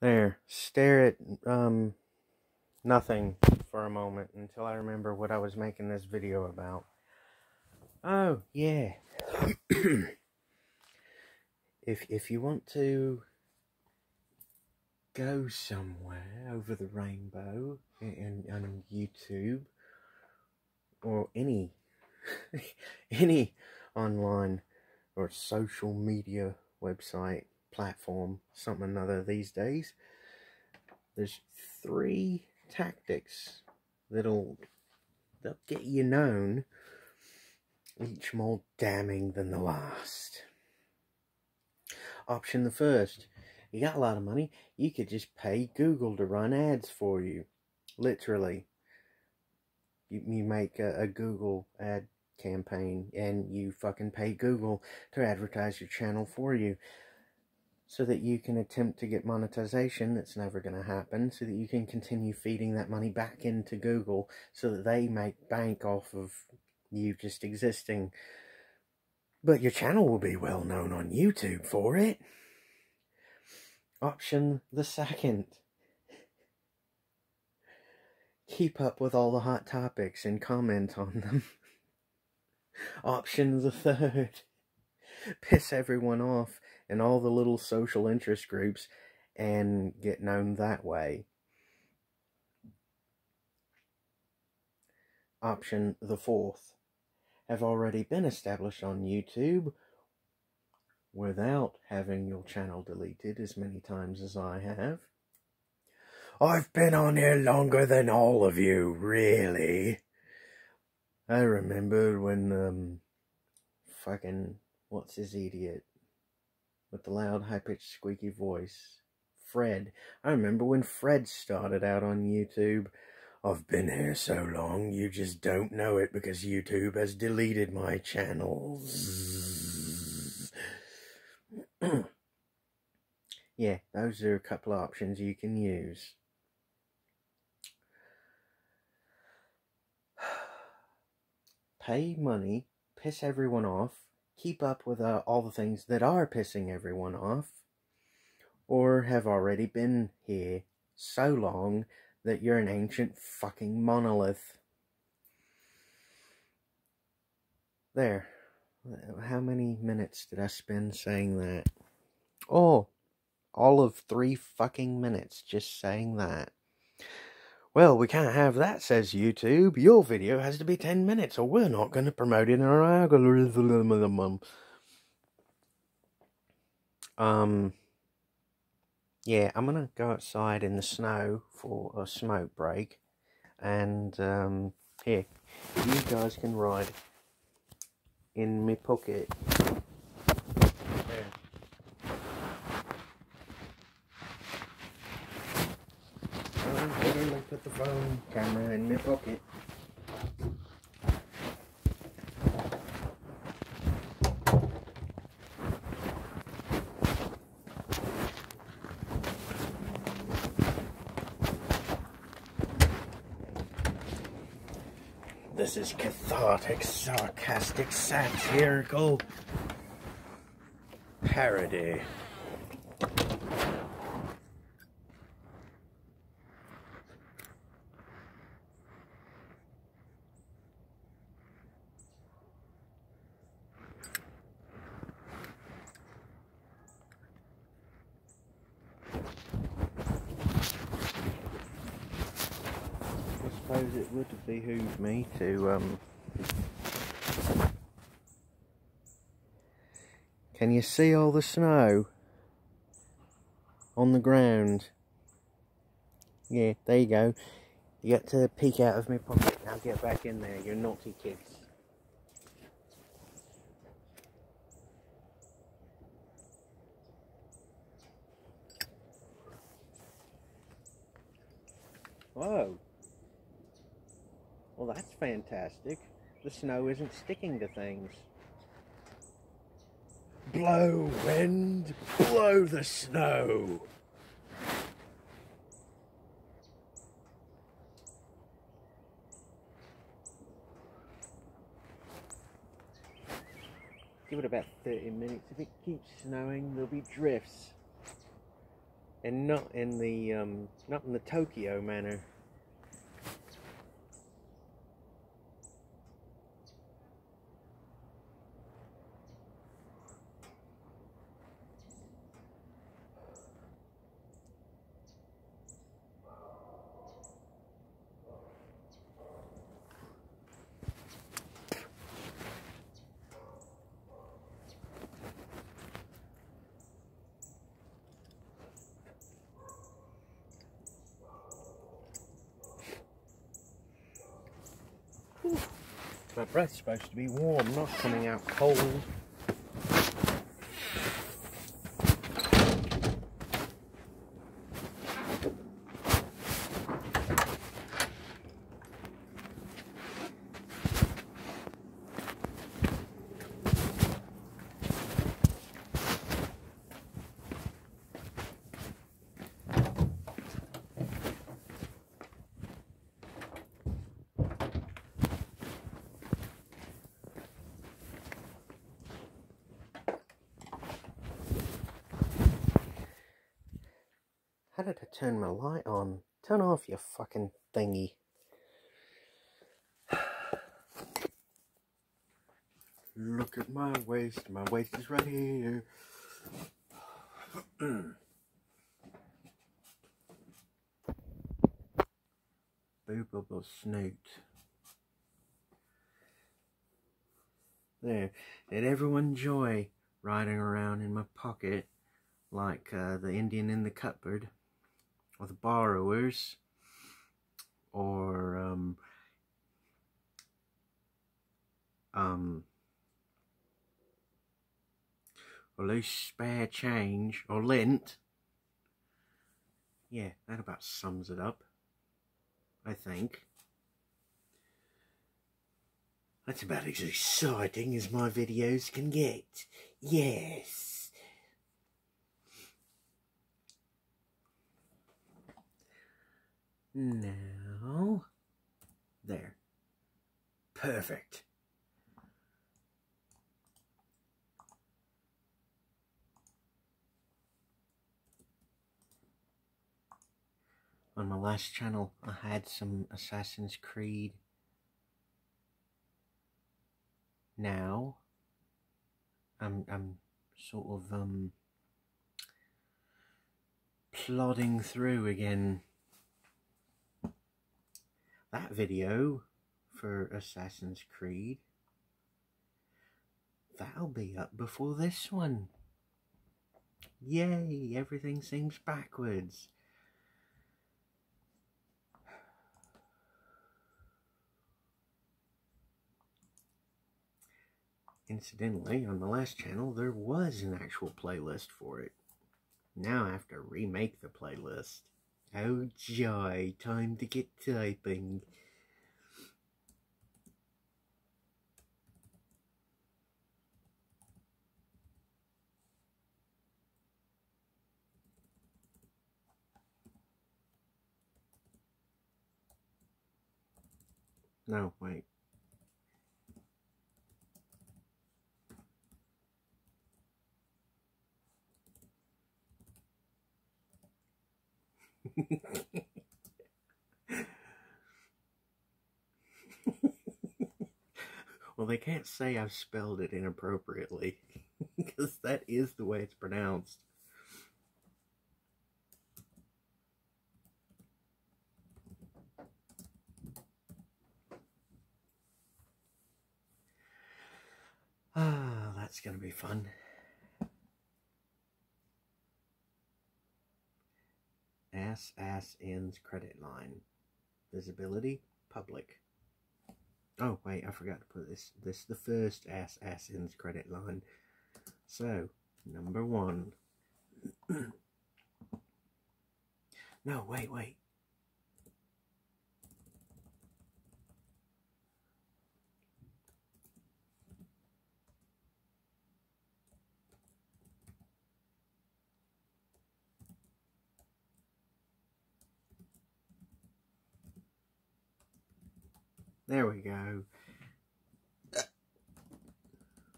There, stare at um nothing for a moment until I remember what I was making this video about. Oh, yeah. if if you want to go somewhere over the rainbow in, on YouTube or any any online or social media website platform, something another these days. There's three tactics that'll they'll get you known, each more damning than the last. Option the first. You got a lot of money, you could just pay Google to run ads for you. Literally. You, you make a, a Google ad campaign and you fucking pay Google to advertise your channel for you so that you can attempt to get monetization that's never going to happen so that you can continue feeding that money back into Google so that they make bank off of you just existing. But your channel will be well known on YouTube for it. Option the second. Keep up with all the hot topics and comment on them. Option the third. Piss everyone off in all the little social interest groups and get known that way. Option the fourth have already been established on YouTube without having your channel deleted as many times as I have. I've been on here longer than all of you, really. I remember when, um, fucking What's his idiot? With the loud, high pitched, squeaky voice. Fred. I remember when Fred started out on YouTube. I've been here so long, you just don't know it because YouTube has deleted my channels. yeah, those are a couple of options you can use. Pay money, piss everyone off, keep up with uh, all the things that are pissing everyone off, or have already been here so long that you're an ancient fucking monolith. There. How many minutes did I spend saying that? Oh, all of three fucking minutes just saying that. Well, we can't have that, says YouTube. Your video has to be 10 minutes, or we're not going to promote it in our algorithm. Um, yeah, I'm going to go outside in the snow for a smoke break. And, um, here, you guys can ride in my pocket. Put the phone camera in my pocket. This is cathartic, sarcastic, satirical parody. Suppose it would behoove me to um can you see all the snow on the ground? Yeah there you go. You got to peek out of my pocket. Now get back in there you naughty kids. Whoa. That's fantastic. The snow isn't sticking to things. Blow, wind, blow the snow. Give it about 30 minutes. If it keeps snowing, there'll be drifts. and not in the um, not in the Tokyo manner. My breath's supposed to be warm, not coming out cold. How did I turn my light on? Turn off your fucking thingy. Look at my waist. My waist is right here. Boobable snoot. There. Did everyone enjoy riding around in my pocket like uh, the Indian in the cupboard? Or the borrowers or um, um, or loose spare change or lint. Yeah, that about sums it up, I think. That's about as exciting as my videos can get. Yes. Now, there. Perfect. On my last channel, I had some Assassin's Creed. Now, I'm, I'm sort of, um, plodding through again that video for Assassin's Creed, that'll be up before this one. Yay, everything seems backwards. Incidentally, on the last channel, there was an actual playlist for it. Now I have to remake the playlist. Oh joy, time to get typing. No, wait. well, they can't say I've spelled it inappropriately, because that is the way it's pronounced. Ah, that's going to be fun. ass ass ends credit line. Visibility public. Oh wait, I forgot to put this. This is the first SS in the credit line. So number one. no, wait, wait. There we go.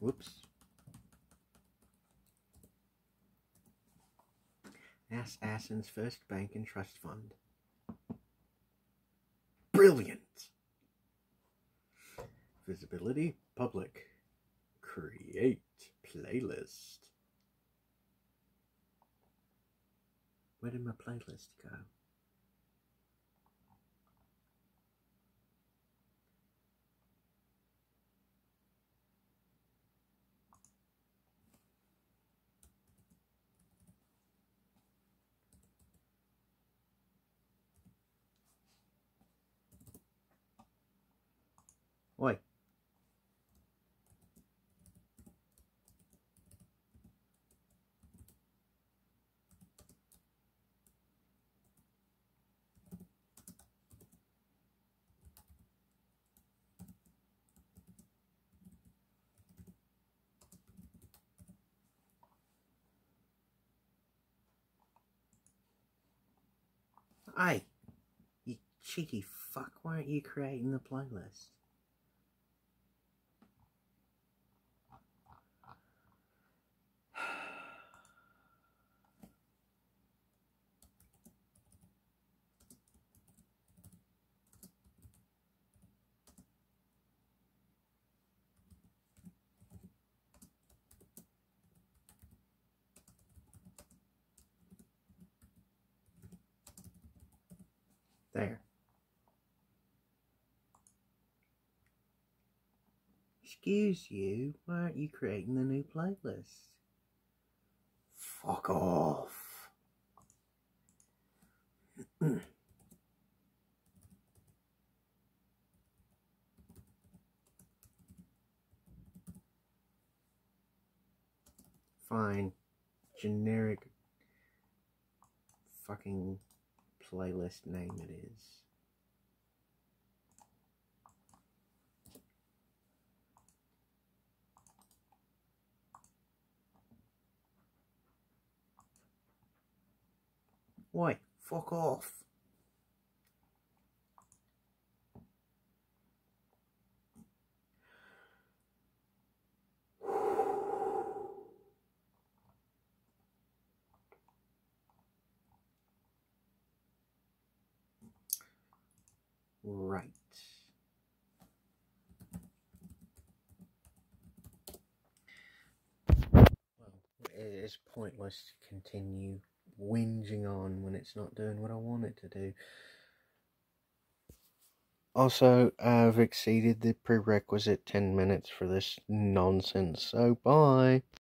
Whoops. That's Assen's First Bank and Trust Fund. Brilliant! Visibility, public. Create playlist. Where did my playlist go? Hey, you cheeky fuck, why aren't you creating the playlist? There. Excuse you, why aren't you creating the new playlist? Fuck off. Fine. Generic fucking playlist name it is. Why? Fuck off. Right. Well, it is pointless to continue whinging on when it's not doing what I want it to do. Also, I've exceeded the prerequisite 10 minutes for this nonsense, so bye.